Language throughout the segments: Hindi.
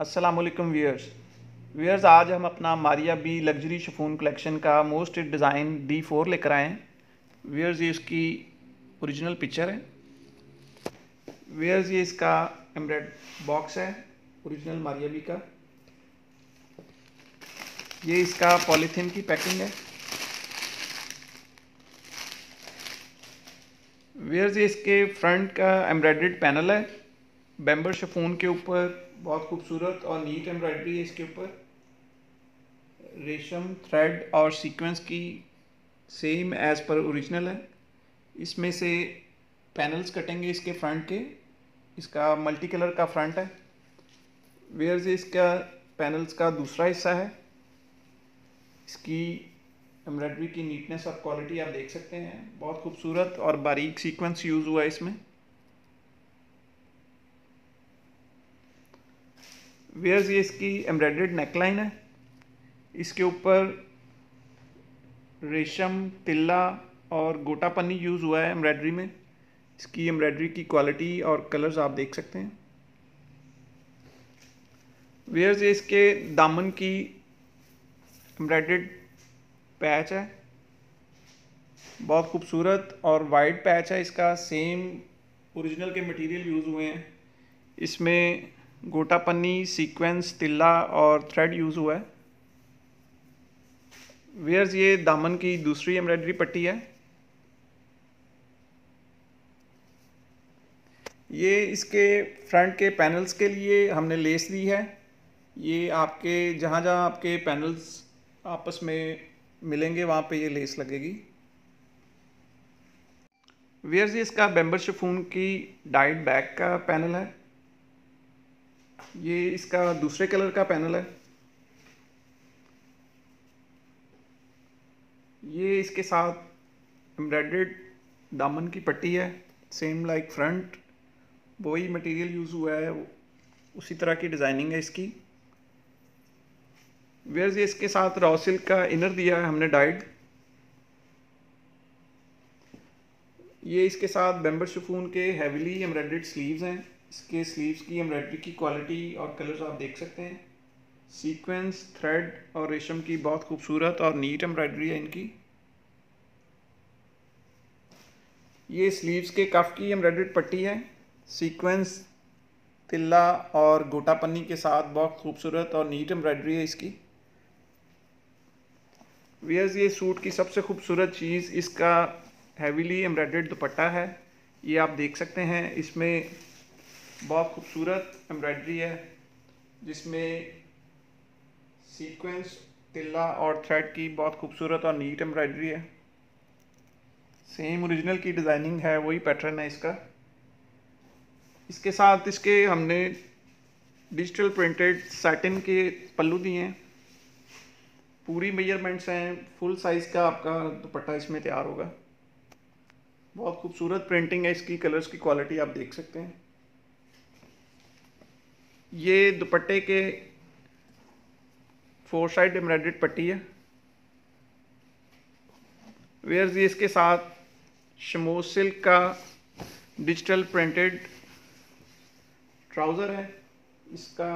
अस्सलाम वालेकुम व्यूअर्स व्यूअर्स आज हम अपना Maria B luxury chiffon collection का मोस्ट डिज़ाइन डी फोर लेकर आए हैं। व्यूअर्स ये इसकी ओरिजिनल पिक्चर है। व्यूअर्स ये इसका एम्ब्रेड बॉक्स है ओरिजिनल मारिया बी का। ये इसका पॉलीथीन की पैकिंग है। वेयर्स ये इसके फ्रंट का एम्ब्रॉयड पैनल है बेम्बर शफून के ऊपर। बहुत खूबसूरत और नीट एम्ब्रॉयडरी है इसके ऊपर। रेशम थ्रेड और सीक्वेंस की सेम एज़ पर ओरिजिनल है। इसमें से पैनल्स कटेंगे इसके फ्रंट के। इसका मल्टी कलर का फ्रंट है। वेयर से इसका पैनल्स का दूसरा हिस्सा है। इसकी एम्ब्रॉयडरी की नीटनेस और क्वालिटी आप देख सकते हैं। बहुत खूबसूरत और बारीक सीक्वेंस यूज़ हुआ है इसमें। वेयर्स ये इसकी एम्ब्रॉयड नेकलाइन है? इसके ऊपर रेशम, तिल्ला और गोटा पन्नी यूज़ हुआ है एम्ब्रॉयडरी में। इसकी एम्ब्रॉयडरी की क्वालिटी और कलर्स आप देख सकते हैं। वेयर्स ये इसके दामन की एम्ब्रॉयड पैच है? बहुत खूबसूरत और वाइट पैच है इसका। सेम ओरिजिनल के मटेरियल यूज़ हुए हैं। इसमें गोटा पन्नी सीक्वेंस तिल्ला और थ्रेड यूज़ हुआ है। वेयर्स ये दामन की दूसरी एम्ब्रॉयडरी पट्टी है? ये इसके फ्रंट के पैनल्स के लिए हमने लेस दी है। ये आपके, जहाँ जहाँ आपके पैनल्स आपस में मिलेंगे, वहाँ पे ये लेस लगेगी। वेयर्स ये इसका बेम्बर शफून की डाइट बैक का पैनल है? ये इसका दूसरे कलर का पैनल है। ये इसके साथ एम्ब्रॉयड दामन की पट्टी है सेम लाइक फ्रंट वही मटेरियल यूज़ हुआ है, उसी तरह की डिज़ाइनिंग है इसकी। वेयर्स ये इसके साथ रॉ सिल्क का इनर दिया है, हमने डाइड ये इसके साथ बेम्बर शफून के हैविली एम्ब्रॉयड स्लीव्स हैं। इसके स्लीव्स की एम्ब्रॉयडरी की क्वालिटी और कलर्स आप देख सकते हैं। सीक्वेंस थ्रेड और रेशम की बहुत खूबसूरत और नीट एम्ब्रॉयडरी है इनकी। ये स्लीव्स के कफ की एम्ब्रॉयडर्ड पट्टी है। सीक्वेंस तिल्ला और गोटा पन्नी के साथ बहुत खूबसूरत और नीट एम्ब्रॉयडरी है इसकी। वेयर्स ये सूट की सबसे खूबसूरत चीज़ इसका हैवीली एम्ब्रॉयडर्ड दुपट्टा है। ये आप देख सकते हैं, इसमें बहुत खूबसूरत एम्ब्रॉयडरी है, जिसमें सीक्वेंस तिल्ला और थ्रेड की बहुत खूबसूरत और नीट एम्ब्रॉयडरी है। सेम ओरिजिनल की डिज़ाइनिंग है, वही पैटर्न है इसका। इसके साथ इसके हमने डिजिटल प्रिंटेड सैटिन के पल्लू दिए हैं। पूरी मेजरमेंट्स हैं फुल साइज़ का आपका दुपट्टा इसमें तैयार होगा। बहुत खूबसूरत प्रिंटिंग है, इसकी कलर्स की क्वालिटी आप देख सकते हैं। ये दुपट्टे के फोर साइड एम्ब्रॉयड पट्टी है। वेयर्स ये इसके साथ शमो सिल्क का डिजिटल प्रिंटेड ट्राउज़र है। इसका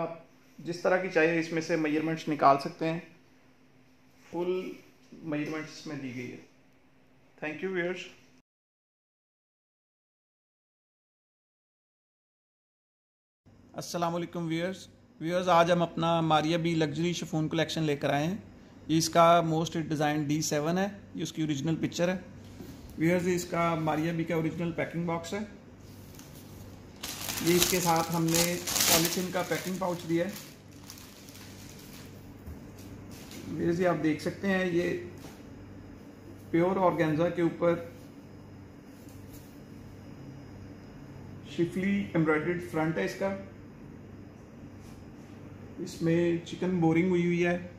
जिस तरह की चाहिए इसमें से मेजरमेंट्स निकाल सकते हैं। फुल मेजरमेंट्स इसमें दी गई है। थैंक यू व्यूअर्स वालेकुम व्यूअर्स व्यूअर्स आज हम अपना Maria B luxury chiffon collection लेकर आए हैं। ये इसका मोस्ट डिज़ाइन डी सेवन है। ये उसकी ओरिजिनल पिक्चर है। व्यूअर्स इसका मारिया बी का ओरिजिनल पैकिंग बॉक्स है। ये इसके साथ हमने पॉलीथीन का पैकिंग पाउच दिया है। व्यूअर्स ये आप देख सकते हैं, ये प्योर ऑर्गेन्जा के ऊपर शिफली एम्ब्रॉयड फ्रंट है इसका। इसमें चिकन बोरिंग हुई हुई है।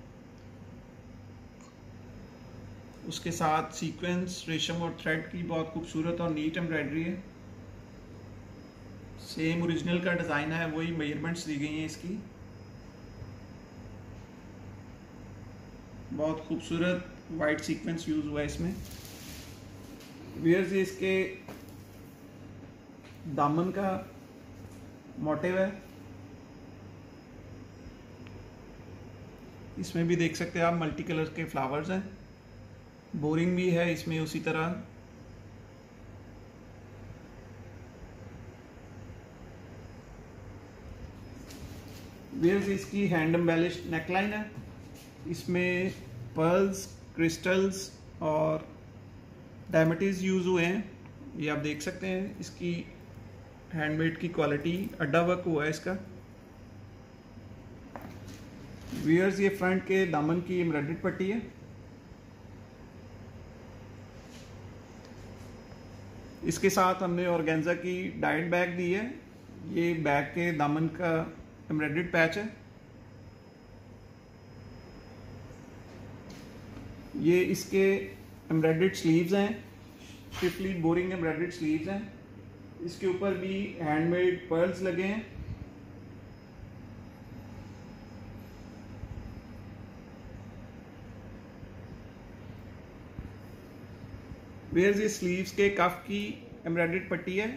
उसके साथ सीक्वेंस रेशम और थ्रेड की बहुत खूबसूरत और नीट एम्ब्रॉयडरी है। सेम ओरिजिनल का डिज़ाइन है, वही मेजरमेंट्स दी गई हैं इसकी। बहुत खूबसूरत वाइट सीक्वेंस यूज़ हुआ है इसमें। वेयर्स इसके दामन का मोटिव है। इसमें भी देख सकते हैं आप मल्टी कलर के फ्लावर्स हैं। बोरिंग भी है इसमें उसी तरह। वेयर्स इसकी हैंड एम्बेलिश्ड नेकलाइन है? इसमें पर्ल्स क्रिस्टल्स और डायमटीज यूज़ हुए हैं। ये आप देख सकते हैं, इसकी हैंडमेड की क्वालिटी अड्डा वर्क हुआ है इसका। वियर्स ये फ्रंट के दामन की एम्ब्रॉयडर्ड पट्टी है। इसके साथ हमने ऑर्गेन्जा की डाइट बैग दी है। ये बैग के दामन का एम्ब्रॉयडर्ड पैच है। ये इसके एम्ब्रॉयडर्ड स्लीव्स हैं। स्विफ्टली बोरिंग एम्ब्रॉयडर्ड स्लीव्स हैं। इसके ऊपर भी हैंडमेड पर्ल्स लगे हैं। वेयर ये स्लीव्स के कफ की एम्ब्रॉयडर्ड पट्टी है।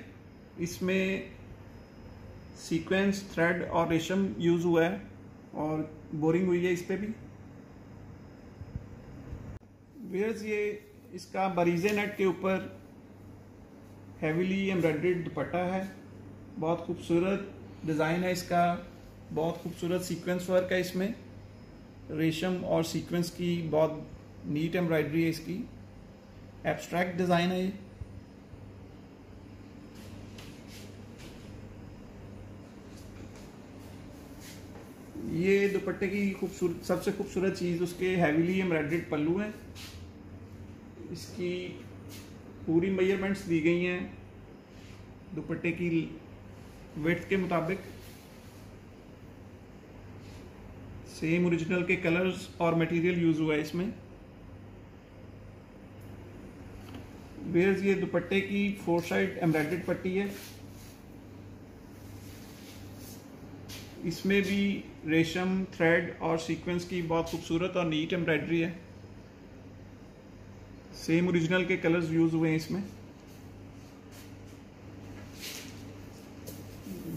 इसमें सीक्वेंस थ्रेड और रेशम यूज़ हुआ है और बोरिंग हुई है इस पर भी। वेयर्स ये इसका बरीजे नेट के ऊपर हैवीली एम्ब्रॉयडर्ड दुपट्टा है। बहुत खूबसूरत डिज़ाइन है इसका। बहुत खूबसूरत सीक्वेंस वर्क है इसमें। रेशम और सीक्वेंस की बहुत नीट एम्ब्रॉयडरी है इसकी। एब्स्ट्रैक्ट डिज़ाइन है ये। ये दुपट्टे की खूबसूरत सबसे खूबसूरत चीज़ उसके हैवीली एम्ब्रॉयडर्ड पल्लू हैं। इसकी पूरी मेजरमेंट्स दी गई हैं दुपट्टे की वेथ के मुताबिक। सेम ओरिजिनल के कलर्स और मटेरियल यूज़ हुआ है इसमें। वेयर्स ये दुपट्टे की फोर साइड एम्ब्रॉयडर्ड पट्टी है। इसमें भी रेशम थ्रेड और सीक्वेंस की बहुत खूबसूरत और नीट एम्ब्रॉयडरी है। सेम ओरिजिनल के कलर्स यूज़ हुए हैं इसमें।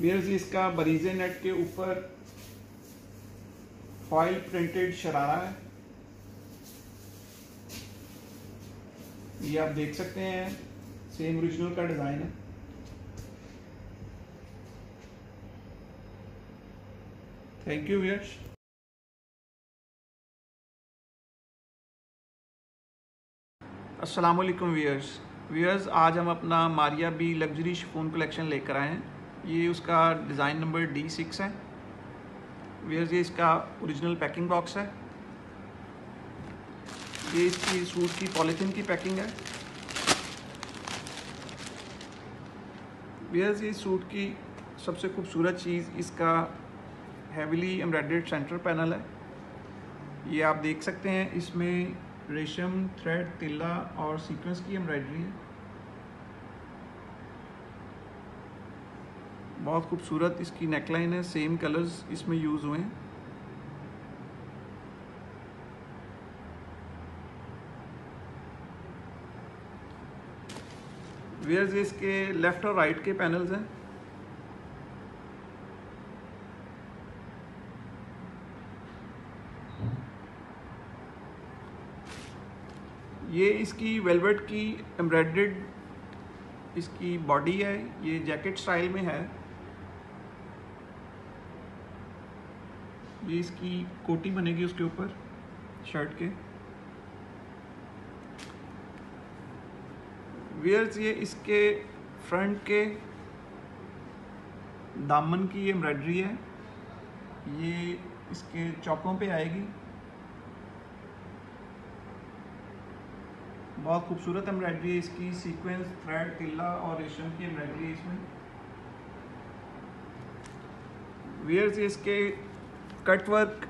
वेयर्स इसका बरीजे नेट के ऊपर फॉइल प्रिंटेड शरारा है। ये आप देख सकते हैं सेम ओरिजिनल का डिज़ाइन है। थैंक यू वियर्स अस्सलाम वालेकुम वियर्स वियर्स आज हम अपना Maria B luxury phone collection लेकर आए हैं। ये उसका डिज़ाइन नंबर डी सिक्स है। वियर्स ये इसका ओरिजिनल पैकिंग बॉक्स है। ये इसकी सूट की पॉलीथीन की पैकिंग है। वियर्स ये सूट की सबसे खूबसूरत चीज़ इसका हैविली एम्ब्रॉयडर्ड सेंटर पैनल है। ये आप देख सकते हैं, इसमें रेशम थ्रेड तिल्ला और सीक्वेंस की एम्ब्रॉयडरी है। बहुत खूबसूरत इसकी नेकलाइन है सेम कलर्स इसमें यूज़ हुए हैं। वेयर्स इसके लेफ़्ट और राइट के पैनल्स हैं ये इसकी वेलवेट की एम्ब्रॉयड इसकी बॉडी है, ये जैकेट स्टाइल में है। ये इसकी कोटी बनेगी उसके ऊपर शर्ट के। वेयर्स ये इसके फ्रंट के दामन की ये एम्ब्रॉयडरी है। ये इसके चौकों पे आएगी। बहुत खूबसूरत एम्ब्रॉयडरी है इसकी। सीक्वेंस थ्रेड तिल्ला और रेशम की एम्ब्रॉयडरी है इसमें। वियर्स इसके कट वर्क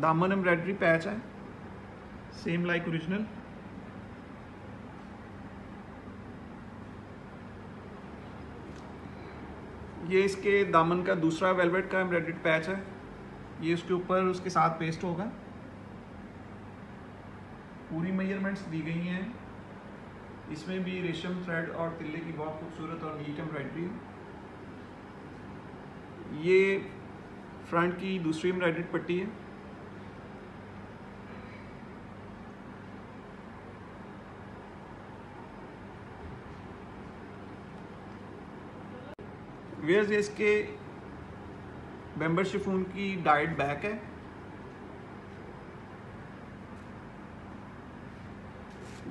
दामन एम्ब्रॉयडरी पैच है। सेम लाइक ओरिजिनल ये इसके दामन का दूसरा वेलवेट का एम्ब्रॉयडर्ड पैच है। ये उसके ऊपर उसके साथ पेस्ट होगा। पूरी मेजरमेंट्स दी गई हैं। इसमें भी रेशम थ्रेड और तिल्ले की बहुत खूबसूरत और नीट एम्ब्रॉयडरी ये फ्रंट की दूसरी एम्ब्रॉयडर्ड पट्टी है। वेयर्स ये इसके मेंबर शिफून की डाइट बैक है।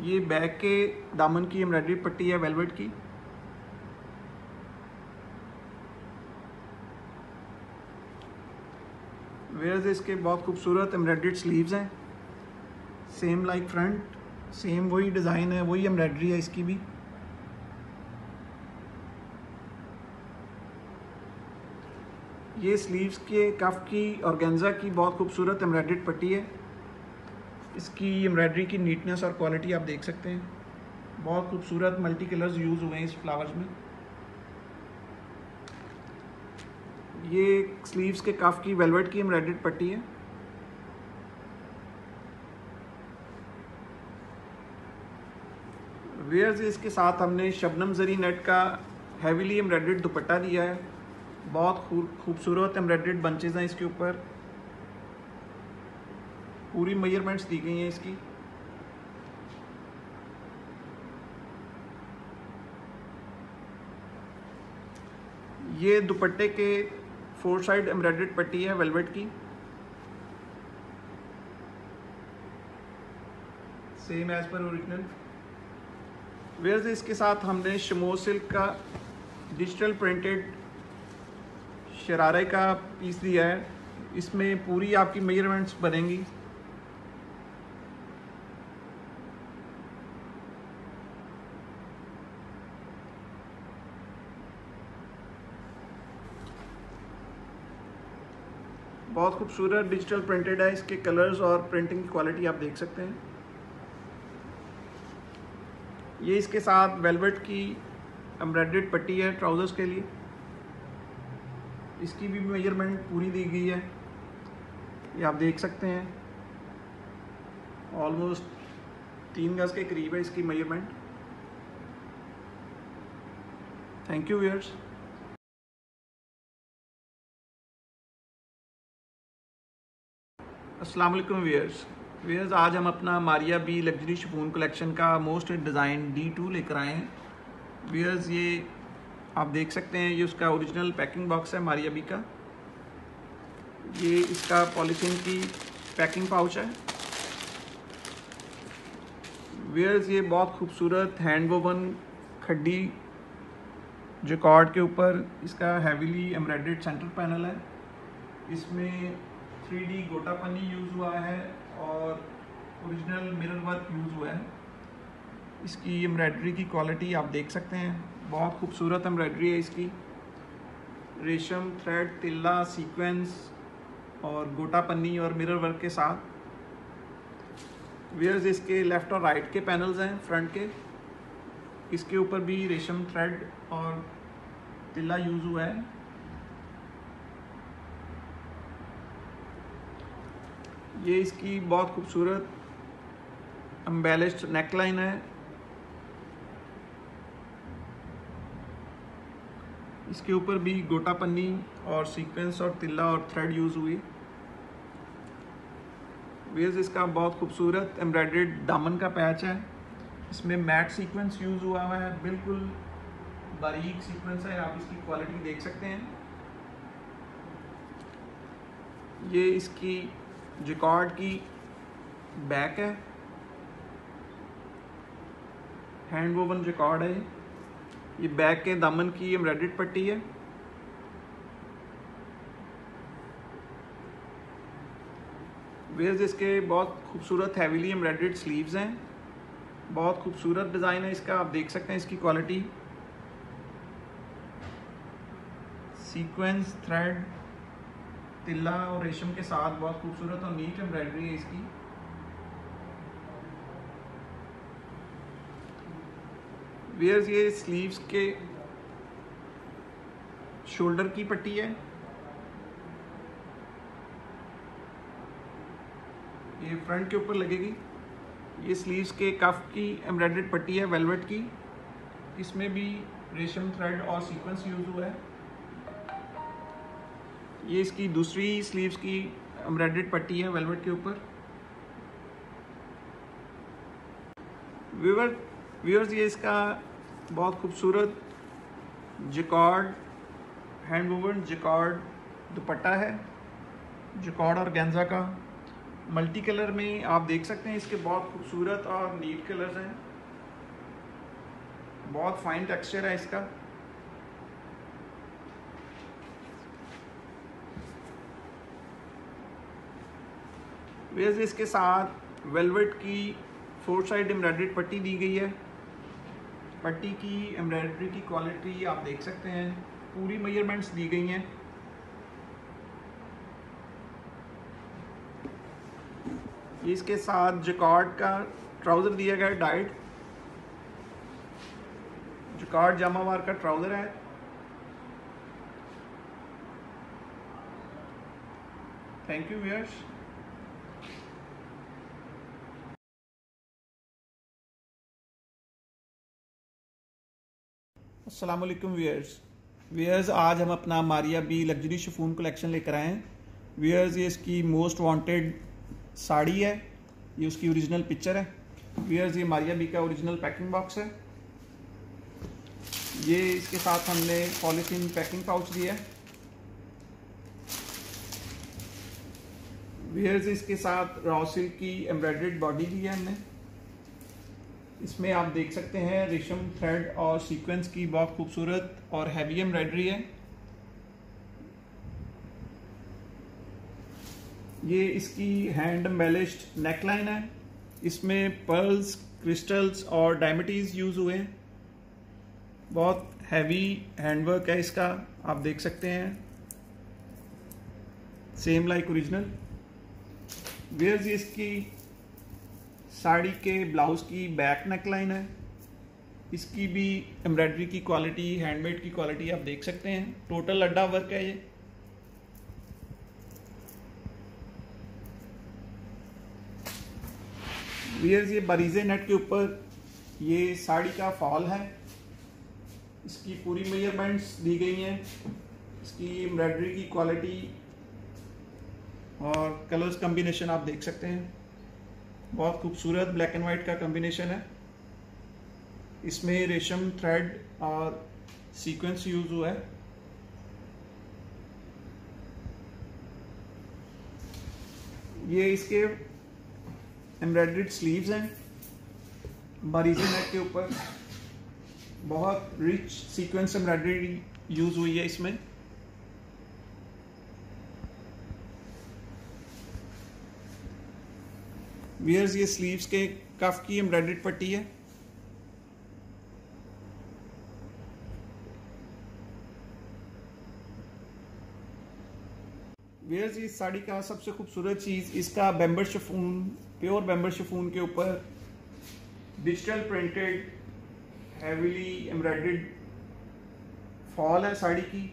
ये बैक के दामन की एम्ब्रॉयडरी पट्टी है वेलवेट की। वेयर्स इसके बहुत खूबसूरत एम्ब्रॉयड्रीड स्लीव्स हैं। सेम लाइक फ्रंट सेम वही डिज़ाइन है, वही एम्ब्रॉयडरी है इसकी भी। ये स्लीव्स के कफ की और गेंजा की बहुत खूबसूरत एम्ब्रॉयड्रीड पट्टी है। इसकी एम्ब्रॉयडरी की नीटनेस और क्वालिटी आप देख सकते हैं। बहुत खूबसूरत मल्टी कलर्स यूज़ हुए हैं इस फ्लावर्स में। ये स्लीव्स के कफ की वेलवेट की एम्ब्रॉयडर्ड पट्टी है। वेयर्स इसके साथ हमने शबनम जरी नेट का हैवीली एम्ब्रॉयडर्ड दुपट्टा दिया है। बहुत खूबसूरत एम्ब्रॉयडर्ड बंचेज हैं इसके ऊपर। पूरी मेजरमेंट्स दी गई हैं इसकी। ये दुपट्टे के फोर साइड एम्ब्रॉयडर्ड पट्टी है वेलवेट की। सेम एज पर ओरिजिनल वेयर्स इसके साथ हमने शमो सिल्क का डिजिटल प्रिंटेड शरारे का पीस दिया है। इसमें पूरी आपकी मेजरमेंट्स बनेंगी। बहुत खूबसूरत डिजिटल प्रिंटेड है। इसके कलर्स और प्रिंटिंग की क्वालिटी आप देख सकते हैं। ये इसके साथ वेलवेट की एम्ब्रॉयडर्ड पट्टी है ट्राउज़र्स के लिए। इसकी भी मेज़रमेंट पूरी दी गई है। ये आप देख सकते हैं। ऑलमोस्ट तीन गज के करीब है इसकी मेज़रमेंट थैंक यू व्यूअर्स अस्सलाम वालेकुम वियर्स वियर्स आज हम अपना Maria B luxury chiffon collection का मोस्ट डिज़ाइन डी टू लेकर आए हैं। वियर्स ये आप देख सकते हैं, ये उसका ओरिजिनल पैकिंग बॉक्स है मारिया बी का। ये इसका पॉलीथीन की पैकिंग पाउच है। वेयर्स ये बहुत खूबसूरत हैंड वोवन खड्डी जो कॉर्ड के ऊपर इसका हैवीली एम्ब्रॉयडर्ड सेंटर पैनल है। इसमें थ्री डी गोटा पन्नी यूज़ हुआ है और ओरिजिनल मिरर वर्क यूज़ हुआ है। इसकी एम्ब्रॉयडरी की क्वालिटी आप देख सकते हैं। बहुत खूबसूरत एम्ब्रॉयडरी है इसकी। रेशम थ्रेड तिल्ला सीक्वेंस और गोटा पन्नी और मिरर वर्क के साथ। वेयर्स इसके लेफ़्ट और राइट के पैनल्स हैं फ्रंट के। इसके ऊपर भी रेशम थ्रेड और तिल्ला यूज़ हुआ है। ये इसकी बहुत खूबसूरत अम्बेलिस्ड नेकलाइन है। इसके ऊपर भी गोटा पन्नी और सीक्वेंस और तिल्ला और थ्रेड यूज़ हुई। वेज इसका बहुत खूबसूरत एम्ब्रॉयडर्ड दामन का पैच है। इसमें मैट सीक्वेंस यूज़ हुआ हुआ है। बिल्कुल बारीक सीक्वेंस है। आप इसकी क्वालिटी देख सकते हैं। ये इसकी जिकॉर्ड की बैक है। हैंड वोवन जिकॉर्ड है। ये बैक के दामन की एम्ब्रॉयडर्ड पट्टी है। वेज इसके बहुत खूबसूरत हैवीली एम्ब्रॉयडर्ड स्लीव्स हैं। बहुत खूबसूरत डिज़ाइन है इसका, आप देख सकते हैं इसकी क्वालिटी सीक्वेंस थ्रेड तिल्ला और रेशम के साथ बहुत खूबसूरत और नीट एम्ब्रॉयडरी है इसकी। वेयर्स ये स्लीव्स के शोल्डर की पट्टी है। ये फ्रंट के ऊपर लगेगी। ये स्लीव्स के कफ की एम्ब्रॉयडर्ड पट्टी है वेलवेट की। इसमें भी रेशम थ्रेड और सीक्वेंस यूज़ हुआ है। ये इसकी दूसरी स्लीव्स की एम्ब्रॉयडर्ड पट्टी है वेलवेट के ऊपर। व्यूवर व्यूअर्स ये इसका बहुत खूबसूरत jacquard hand woven jacquard dupatta है, जिकॉर्ड और गेंजा का। मल्टी कलर में आप देख सकते हैं इसके बहुत खूबसूरत और नीट कलर्स हैं। बहुत फाइन टेक्सचर है इसका। वेज इसके साथ वेलवेट की फोर साइड एम्ब्रॉयडरी पट्टी दी गई है। पट्टी की एम्ब्रॉयडरी की क्वालिटी आप देख सकते हैं। पूरी मेजरमेंट्स दी गई हैं। इसके साथ जकॉर्ड का ट्राउज़र दिया गया है डाइट जकॉर्ड जामावार का ट्राउज़र है। थैंक यू व्यर्स वालेकुम वियर्स वियर्स आज हम अपना Maria B luxury chiffon collection लेकर आए हैं। वियर्स ये इसकी मोस्ट वांटेड साड़ी है। ये उसकी ओरिजिनल पिक्चर है। वियर्स ये मारिया बी का ओरिजिनल पैकिंग बॉक्स है। ये इसके साथ हमने पॉलीथीन पैकिंग पाउच दिया है। वियर्स इसके साथ रॉ सिल्क की एम्ब्रॉयडर्ड बॉडी दी है हमने। इसमें आप देख सकते हैं रेशम थ्रेड और सीक्वेंस की बहुत खूबसूरत और हैवी एम्ब्रॉयडरी है। ये इसकी हैंड एम्बेलिश्ड नेकलाइन है। इसमें पर्ल्स क्रिस्टल्स और डायमिटीज यूज़ हुए हैं। बहुत हैवी हैंडवर्क है इसका, आप देख सकते हैं। सेम लाइक ओरिजिनल वेयर्स इसकी साड़ी के, ब्लाउज की, बैक नेक लाइन है। इसकी भी एम्ब्रॉयडरी की क्वालिटी हैंडमेड की क्वालिटी आप देख सकते हैं। टोटल अड्डा वर्क है ये। ये बरीजे नेट के ऊपर ये साड़ी का फॉल है। इसकी पूरी मेजरमेंट्स दी गई हैं। इसकी एम्ब्रॉयडरी की क्वालिटी और कलर्स कम्बिनेशन आप देख सकते हैं। बहुत खूबसूरत ब्लैक एंड वाइट का कॉम्बिनेशन है। इसमें रेशम थ्रेड और सीक्वेंस यूज़ हुआ है। ये इसके एम्ब्रॉयड्रीड स्लीव्स हैं। बारीजी नेक के ऊपर बहुत रिच सीक्वेंस एम्ब्रॉयडरी यूज़ हुई है इसमें। वियर्स ये स्लीव्स के कफ की एम्ब्रॉयडर्ड पट्टी है। वियर्स इस साड़ी का सबसे खूबसूरत चीज़ इसका Bemberg chiffon pure Bemberg chiffon के ऊपर digital printed heavily embroidered fall है साड़ी की।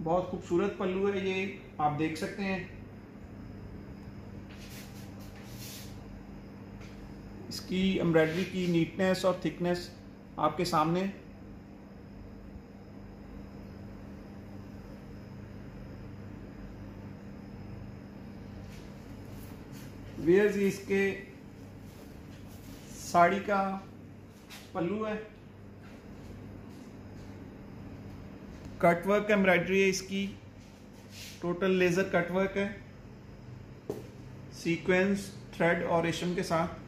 बहुत खूबसूरत पल्लू है ये, आप देख सकते हैं। इसकी एम्ब्रॉयडरी की नीटनेस और थिकनेस आपके सामने। वेयर्स इसके साड़ी का पल्लू है। कटवर्क एम्ब्रॉयडरी है इसकी। टोटल लेजर कटवर्क है। सीक्वेंस, थ्रेड और रेशम के साथ।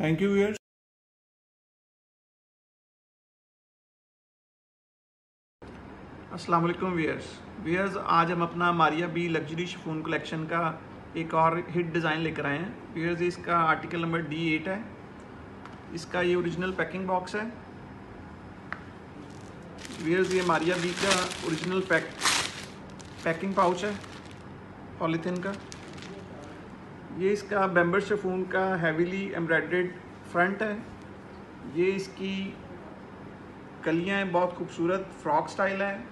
थैंक यू वियर्स अस्सलाम वालेकुम वियर्स वियर्स आज हम अपना Maria B luxury chiffon collection का एक और हिट डिज़ाइन लेकर आए हैं। वियर्स इसका आर्टिकल नंबर डी एट है। इसका ये ओरिजिनल पैकिंग बॉक्स है। वियर्स ये मारिया बी का ओरिजिनल पैक पैकिंग पाउच है पॉलीथीन का। ये इसका बेम्बर शफून का हैवीली एम्ब्रॉयड्रेड फ्रंट है। ये इसकी कलियाँ हैं, बहुत खूबसूरत फ्रॉक स्टाइल है।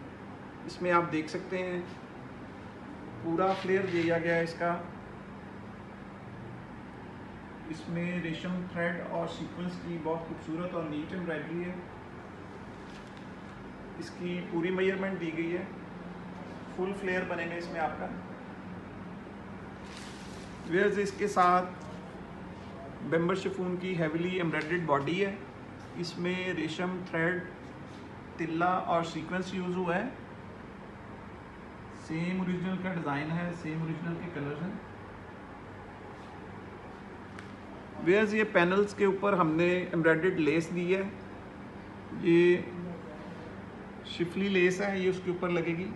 इसमें आप देख सकते हैं, पूरा फ्लेयर दिया गया है इसका। इसमें रेशम थ्रेड और सीक्वेंस की बहुत खूबसूरत और नीट एम्ब्रॉयडरी है। इसकी पूरी मेज़रमेंट दी गई है। फुल फ्लेयर बनेगा इसमें आपका। वेयर्स इसके साथ बेम्बर शिफून की हैवीली एम्ब्रॉयडेड बॉडी है। इसमें रेशम थ्रेड तिल्ला और सीक्वेंस यूज़ हुआ है। सेम ओरिजिनल का डिज़ाइन है सेम ओरिजिनल के कलर्स हैं। वेयर्स ये पैनल्स के ऊपर हमने एम्ब्रॉयडेड लेस दी है। ये शिफली लेस है, ये उसके ऊपर लगेगी।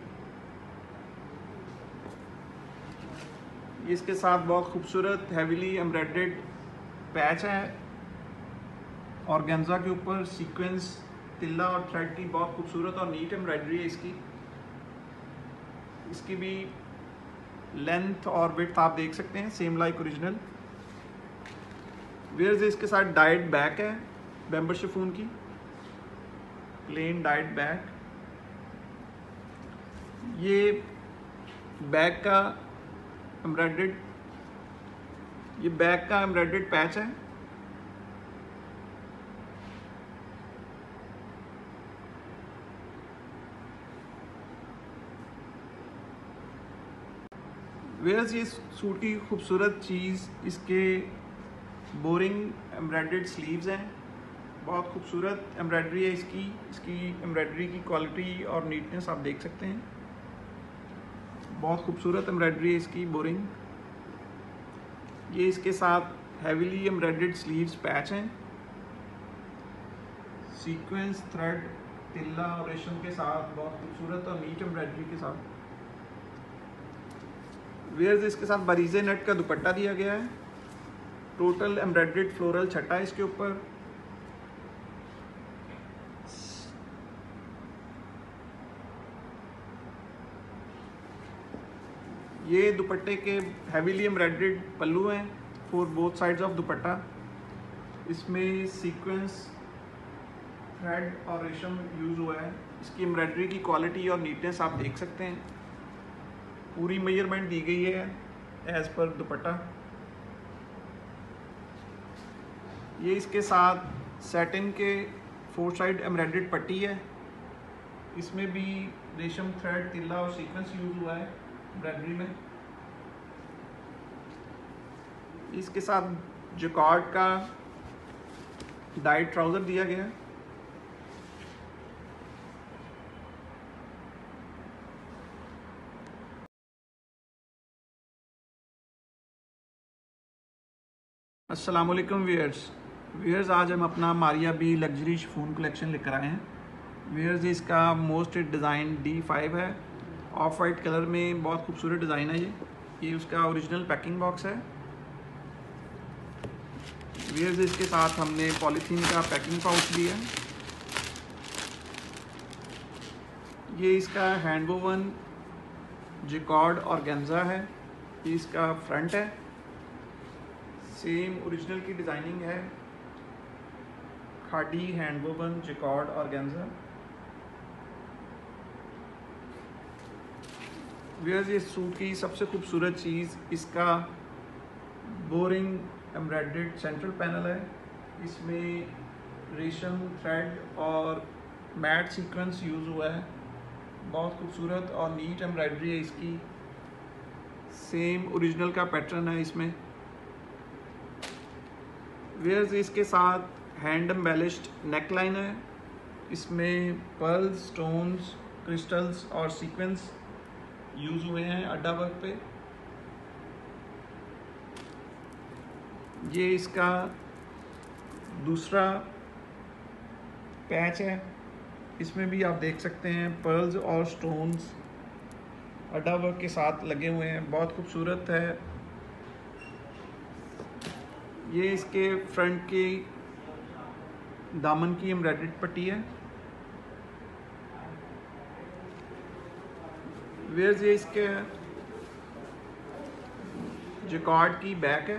इसके साथ बहुत खूबसूरत हैवीली एम्ब्रॉयडेड पैच है। और गेंजा के ऊपर सीक्वेंस तिल्ला और थ्रेड की बहुत खूबसूरत और नीट एम्ब्रॉयडरी है इसकी। इसकी भी लेंथ और विथ आप देख सकते हैं सेम लाइक ओरिजिनल वेयर इसके साथ डाइट बैक है बेम्बर शिफून की। प्लेन डाइट बैक ये बैक का एम्ब्रॉयडेड ये बैक का एम्ब्रॉयडेड पैच है। वेयर्स ये सूट की खूबसूरत चीज़, इसके बोरिंग एम्ब्रॉयडेड स्लीव्स हैं। बहुत खूबसूरत एम्ब्रॉयडरी है इसकी इसकी एम्ब्रॉयडरी की क्वालिटी और नीटनेस आप देख सकते हैं। बहुत खूबसूरत एम्ब्रॉयडरी है इसकी, बोरिंग। ये इसके साथ हैवीली एम्ब्रॉयडेड स्लीव्स पैच हैं। सीक्वेंस थ्रेड तिल्ला और रेशम के साथ बहुत खूबसूरत और नीट एम्ब्रॉयडरी के साथ। वेयर्स इसके साथ बरीजे नेट का दुपट्टा दिया गया है। टोटल एम्ब्रॉयडेड फ्लोरल छट्टा है इसके ऊपर। ये दुपट्टे के हैवीली एम्ब्रॉयडेड पल्लू हैं for both sides of dupatta. इसमें सीक्वेंस थ्रेड और रेशम यूज़ हुआ है। इसकी एम्ब्रॉयडरी की क्वालिटी और नीटनेस आप देख सकते हैं। पूरी मेज़रमेंट दी गई है एज़ पर दुपट्टा। ये इसके साथ सेटिन के फोर साइड एम्ब्रॉयडेड पट्टी है। इसमें भी रेशम थ्रेड तिल्ला और सीक्वेंस यूज़ हुआ है। एम्ब्रॉयडरी में इसके साथ जकॉर्ड का डाइट ट्राउज़र दिया गया है। असलम वीयर्स वीयर्स आज हम अपना Maria B luxury chiffon collection लेकर आए हैं। वीयर्स इसका मोस्ट डिज़ाइन डी फाइव है। ऑफ़ वाइट कलर में बहुत खूबसूरत डिज़ाइन है ये। ये उसका ओरिजिनल पैकिंग बॉक्स है। वीयर्स इसके साथ हमने पॉलीथीन का पैकिंग पाउच है। ये इसका हैंडवोवन जिकॉर्ड और गेंजा है। ये इसका फ्रंट है। सेम ओरिजिनल की डिज़ाइनिंग है। खाडी हैंडवोवन जिकॉर्ड और गेंजा वेयर्स ये सूट की सबसे खूबसूरत चीज़, इसका बोरिंग एम्ब्रॉयडेड सेंट्रल पैनल है। इसमें रेशम थ्रेड और मैट सीक्वेंस यूज़ हुआ है। बहुत खूबसूरत और नीट एम्ब्रॉयडरी है इसकी। सेम ओरिजिनल का पैटर्न है इसमें। वेयर्स इसके साथ हैंड एम्बेलिश्ड नेक लाइन है। इसमें पर्ल स्टोन्स क्रिस्टल्स और सीक्वेंस यूज़ हुए हैं अड्डा वर्क पे। ये इसका दूसरा पैच है। इसमें भी आप देख सकते हैं पर्ल्स और स्टोन्स अड्डा वर्क के साथ लगे हुए हैं। बहुत खूबसूरत है। ये इसके फ्रंट की दामन की एम्ब्रॉयडेड पट्टी है। वेयर्स ये इसके जिकॉर्ड की बैक है।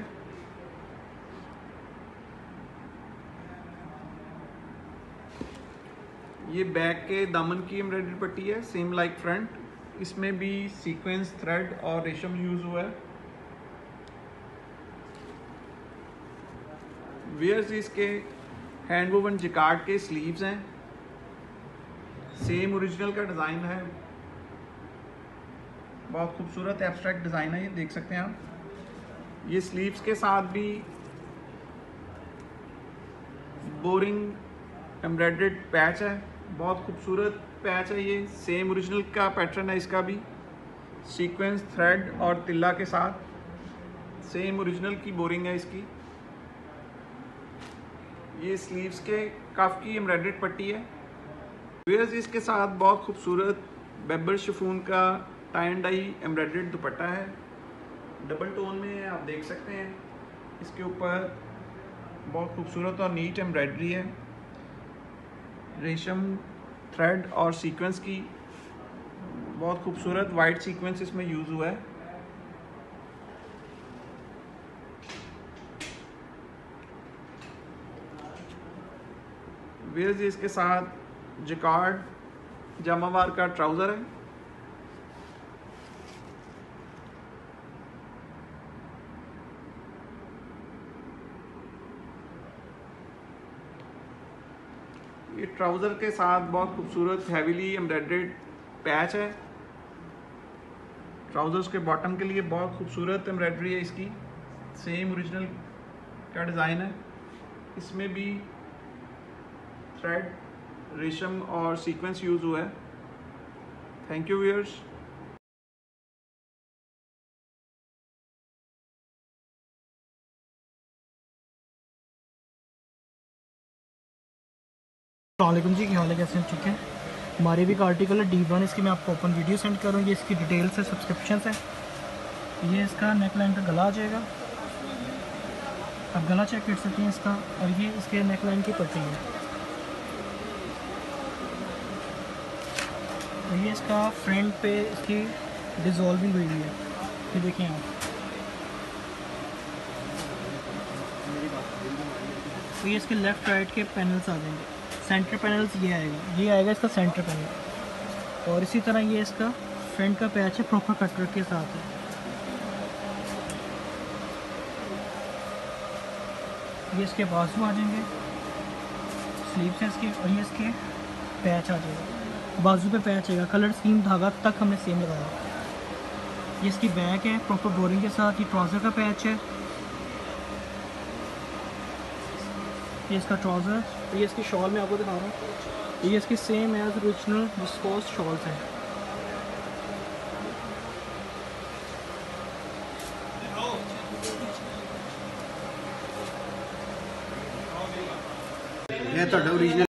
ये बैक के दामन की एम्ब्रॉयडरी पट्टी है सेम लाइक फ्रंट इसमें भी सीक्वेंस थ्रेड और रेशम यूज़ हुआ है। वेयर्स इसके हैंड वोवन जिकार्ड के स्लीव्स हैं। सेम ओरिजिनल का डिज़ाइन है। बहुत खूबसूरत एब्स्ट्रैक्ट डिज़ाइन है, ये देख सकते हैं आप। ये स्लीव्स के साथ भी बोरिंग एम्ब्रॉयडेड पैच है, बहुत खूबसूरत पैच है ये सेम ओरिजिनल का पैटर्न है इसका भी सीक्वेंस थ्रेड और तिल्ला के साथ सेम ओरिजिनल की बोरिंग है इसकी। ये स्लीव्स के काफ की एम्ब्रॉयडेड पट्टी है। इसके साथ बहुत खूबसूरत बेबर शिफून का टाई एंड डाई एम्ब्रॉयडेड दुपट्टा है। डबल टोन में आप देख सकते हैं। इसके ऊपर बहुत खूबसूरत और नीट एम्ब्रॉयडरी है। रेशम थ्रेड और सीक्वेंस की बहुत खूबसूरत वाइट सीक्वेंस इसमें यूज़ हुआ है। वेयर्स इसके साथ जिकार्ड जामावार का ट्राउज़र है। ये ट्राउज़र के साथ बहुत खूबसूरत हैवीली एम्ब्रॉयड्रेड पैच है। ट्राउज़र्स के बॉटम के लिए बहुत खूबसूरत एम्ब्रॉयड्री है इसकी। सेम ओरिजिनल का डिज़ाइन है। इसमें भी थ्रेड रेशम और सीक्वेंस यूज़ हुआ है। थैंक यू व्यूअर्स वालेकुम जी, क्या हाल है, कैसे हैं? ठीक है? हमारे भी एक आर्टिकल है डी वन इसकी मैं आपको ओपन वीडियो सेंड करूँ ये इसकी डिटेल्स है सब्सक्रिप्शन है। ये इसका नेक लाइन का गला आ जाएगा। आप गला चेक कर सकते हैं इसका। और ये इसके नेक लाइन की पट्टी है। और ये इसका फ्रंट पे इसकी डिज़ोल्विंग हुई हुई है। ये देखें आप। तो ये इसके लेफ़्ट राइट के पैनल्स आ जाएँगे। सेंटर पैनल्स ये आएगा। ये आएगा इसका सेंटर पैनल और इसी तरह ये इसका फ्रंट का पैच है प्रॉपर कटर के साथ है। ये इसके बाजू आ जाएँगे। स्लीव से इसके और ये इसके पैच आ जाएगा। बाजू पे पैच आएगा। कलर स्कीम धागा तक हमने सेम लगाया। ये इसकी बैक है प्रॉपर बोरिंग के साथ। ये ट्राउज़र का पैच है। ये इसका ट्राउज़र ये इसकी शॉल मैं आपको दिखा रहा हूँ ये इसकी same as original viscose shawls हैं ਇਹ ਤੁਹਾਡਾ ਓਰੀਜਨਲ